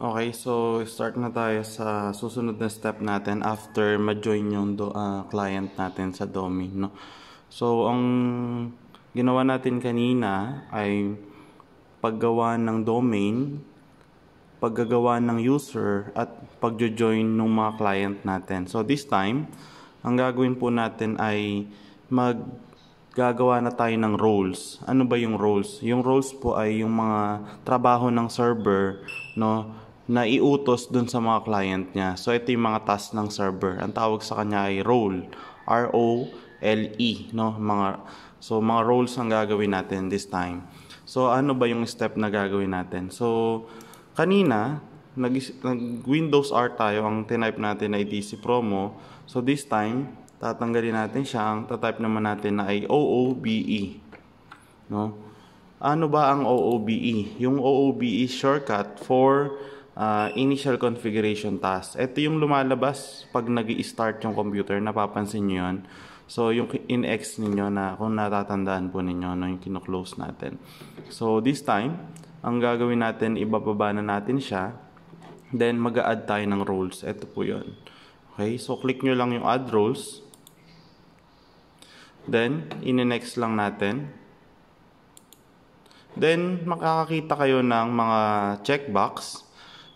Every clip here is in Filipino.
Okay, so start na tayo sa susunod na step natin after ma-join yung do, ah, client natin sa domain, no? So, ang ginawa natin kanina ay paggawa ng domain, paggagawa ng user, at pagjo-join ng mga client natin. So, this time, ang gagawin po natin ay mag gagawa na tayo ng roles. Ano ba yung roles? Yung roles po ay yung mga trabaho ng server, no, na iutos dun sa mga client niya. So ito yung mga task ng server. Ang tawag sa kanya ay role. R O L E, no, mga So mga roles ang gagawin natin this time. So ano ba yung step na gagawin natin? So kanina nag, nag Windows R tayo, ang tinype natin ay DC Promo. So this time tatanggalin natin siya. Ang tatype naman natin na ay OOBE. No? Ano ba ang OOBE? Yung OOBE shortcut for uh, initial configuration task. Ito yung lumalabas pag nag start yung computer. Napapansin nyo yun. So, yung in-X ninyo na kung natatandaan po ninyo, no, yung kino-close natin. So, this time, ang gagawin natin, ibababa na natin siya. Then, mag-add tayo ng roles. Ito po yun. Okay, so click nyo lang yung add roles. Then, in-next lang natin. Then, makakakita kayo ng mga checkbox.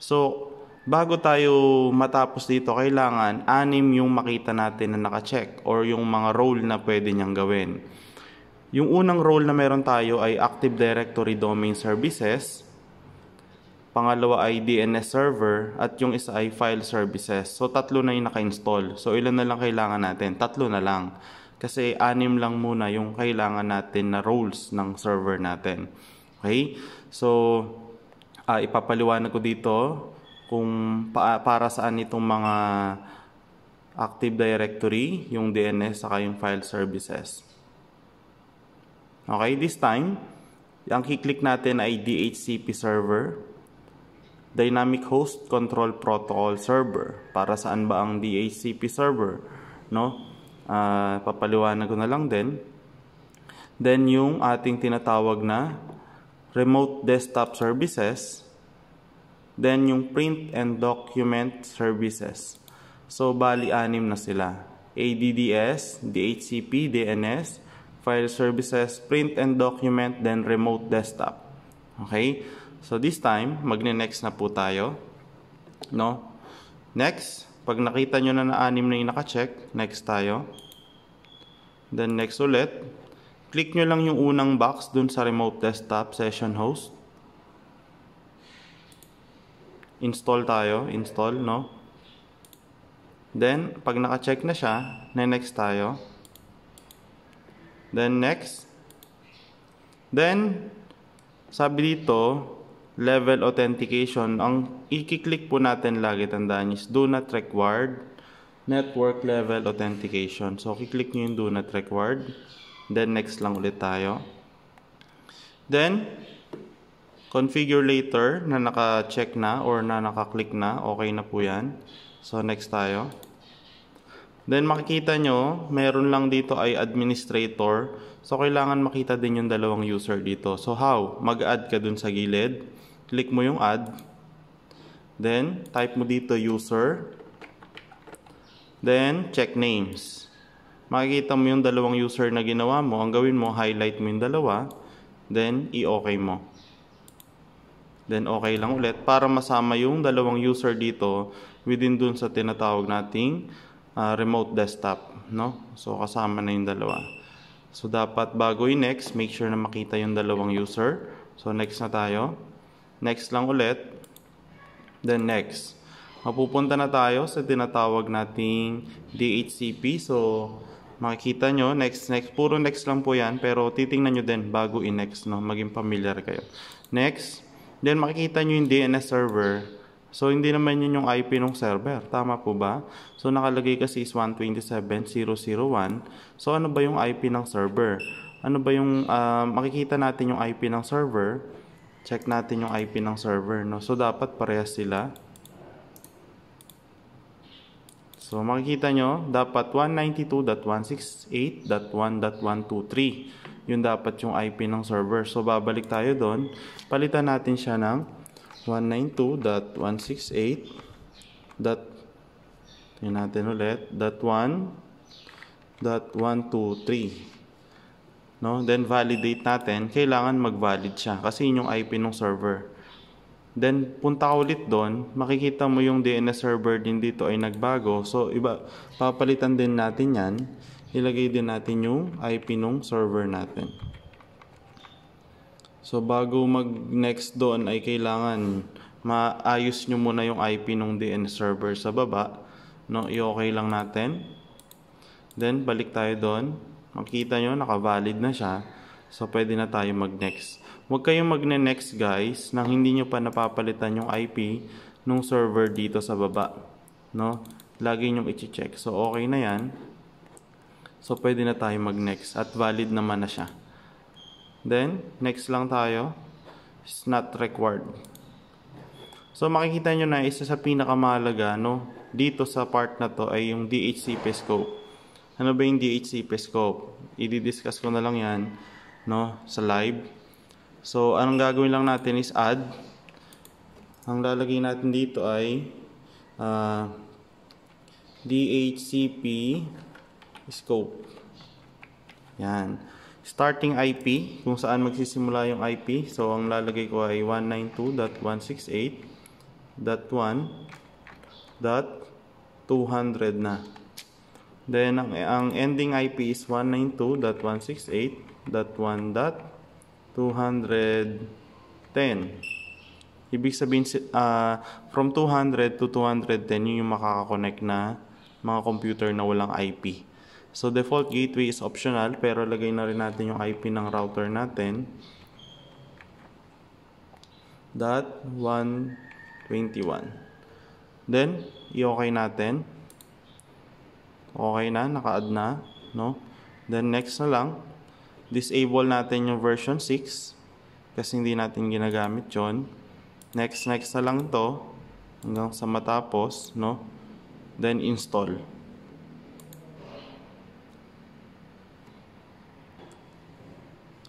So, bago tayo matapos dito, kailangan anim yung makita natin na naka-check or yung mga role na pwede niyang gawin. Yung unang role na meron tayo ay Active Directory Domain Services. Pangalawa ay DNS Server at yung isa ay File Services. So tatlo na yung naka-install. So ilan na lang kailangan natin? Tatlo na lang. Kasi anim lang muna yung kailangan natin na roles ng server natin. Okay? So, uh, ipapaliwanag ko dito kung pa- para saan itong mga Active Directory, yung DNS, saka yung file services. Okay, this time, ang kiklik natin ay DHCP server, Dynamic Host Control Protocol server. Para saan ba ang DHCP server? No? Uh, papaliwanag ko na lang din. Then yung ating tinatawag na remote desktop services. Then yung print and document services. So bali anim na sila. ADDS, DHCP, DNS, file services, print and document, then remote desktop. Okay? So this time, magne-next na po tayo. No? Next, pag nakita nyo na na anim na yung naka-check, next tayo. Then next ulit, click nyo lang yung unang box dun sa remote desktop session host. Install tayo, install, no? Then, pag naka-check na siya, next tayo. Then next. Then, sabi dito, level authentication, ang i-click po natin lagi tandaan is do not required network level authentication. So, i-click nyo yung do not required. Then, next lang ulit tayo. Then, configure later na naka-check na or na naka-click na. Okay na po yan. So, next tayo. Then, makikita nyo, meron lang dito ay administrator. So, kailangan makita din yung dalawang user dito. So, how? Mag-add ka dun sa gilid click mo yung add. Then, type mo dito user. Then, check names. Makikita mo yung dalawang user na ginawa mo. Ang gawin mo, highlight mo yung dalawa. Then, i-okay mo. Then, okay lang ulit para masama yung dalawang user dito within dun sa tinatawag nating uh, remote desktop. No? So, kasama na yung dalawa. So, dapat bago i-next, make sure na makita yung dalawang user. So, next na tayo. Next lang ulit. Then next. Mapupunta na tayo sa tinatawag nating DHCP. So, makikita nyo, next, next, puro next lang po yan. Pero titingnan nyo din bago i-next, no? Maging familiar kayo. Next. Then, makikita nyo yung DNS server. So, hindi naman yun yung IP ng server. Tama po ba? So, nakalagay kasi is 127.001. So, ano ba yung IP ng server? Ano ba yung, uh, makikita natin yung IP ng server check natin yung IP ng server. No? So, dapat parehas sila. So, makikita nyo, dapat 192.168.1.123. Yun dapat yung IP ng server. So, babalik tayo doon. Palitan natin siya ng 192.168 dot tingnan natin ulit dot 1 dot 123 no then validate natin kailangan mag-valid siya kasi yun yung IP ng server then punta ka ulit doon makikita mo yung DNS server din dito ay nagbago so iba papalitan din natin yan ilagay din natin yung IP ng server natin So bago mag next doon ay kailangan maayos nyo muna yung IP ng DNS server sa baba. No, i-okay lang natin. Then balik tayo doon. Makita nyo naka-valid na siya. So pwede na tayo mag-next. Huwag kayong magne-next guys nang hindi nyo pa napapalitan yung IP ng server dito sa baba. No? Lagi nyo i-check. So okay na yan. So pwede na tayo mag-next at valid naman na siya. Then, next lang tayo. It's not required. So, makikita nyo na isa sa pinakamahalaga, no? Dito sa part na to ay yung DHCP scope. Ano ba yung DHCP scope? I-discuss ko na lang yan, no? Sa live. So, anong gagawin lang natin is add. Ang lalagay natin dito ay uh, DHCP scope. Yan starting IP, kung saan magsisimula yung IP. So, ang lalagay ko ay 192.168.1.200 na. Then, ang, ang ending IP is 192.168.1.210. Ibig sabihin, uh, from 200 to 210, yun yung makakakonect na mga computer na walang IP. So default gateway is optional pero lagay na rin natin yung IP ng router natin. Dot 121. Then, i-okay natin. Okay na, naka-add na, no? Then next na lang, disable natin yung version 6 kasi hindi natin ginagamit 'yon. Next, next na lang to hanggang sa matapos, no? Then install.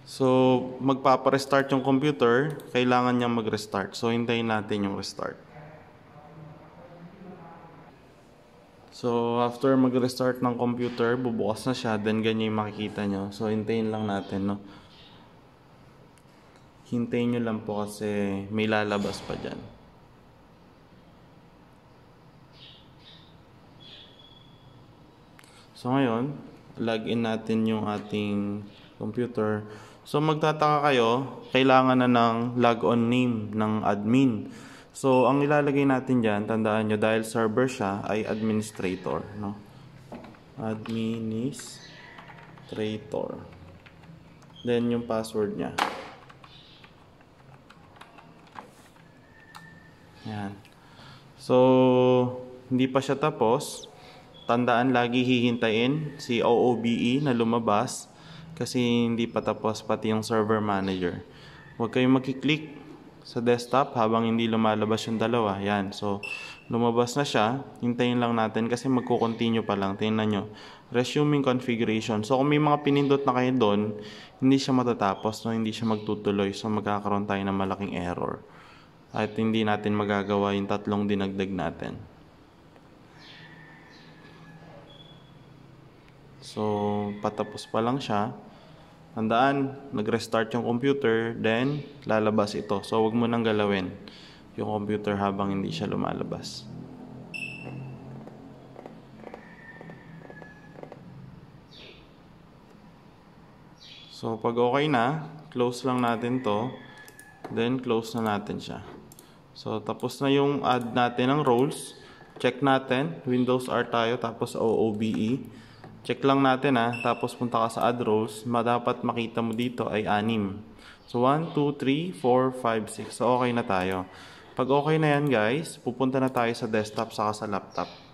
So, magpapa-restart yung computer, kailangan niya mag-restart. So, hintayin natin yung restart. So, after mag-restart ng computer, bubukas na siya, then ganyan yung makikita nyo. So, hintayin lang natin, no? Hintayin nyo lang po kasi may lalabas pa dyan. So, ngayon, login natin yung ating computer. So magtataka kayo, kailangan na ng logon name ng admin. So ang ilalagay natin diyan, tandaan nyo dahil server siya ay administrator, no? Administrator. Then yung password niya. Yan. So hindi pa siya tapos. Tandaan lagi hihintayin si OOBE na lumabas kasi hindi pa tapos pati yung server manager. Huwag kayong magkiklik sa desktop habang hindi lumalabas yung dalawa. Yan. So, lumabas na siya. Hintayin lang natin kasi magko-continue pa lang. Tingnan nyo. Resuming configuration. So, kung may mga pinindot na kayo doon, hindi siya matatapos. No? Hindi siya magtutuloy. So, magkakaroon tayo ng malaking error. At hindi natin magagawa yung tatlong dinagdag natin. So, patapos pa lang siya. Tandaan, nag-restart yung computer, then lalabas ito. So, wag mo nang galawin yung computer habang hindi siya lumalabas. So, pag okay na, close lang natin to. Then, close na natin siya. So, tapos na yung add natin ng roles. Check natin. Windows R tayo, tapos OOBE. Check lang natin ha. Tapos punta ka sa add rows. Dapat makita mo dito ay 6. So 1, 2, 3, 4, 5, 6. So okay na tayo. Pag okay na yan guys, pupunta na tayo sa desktop saka sa laptop.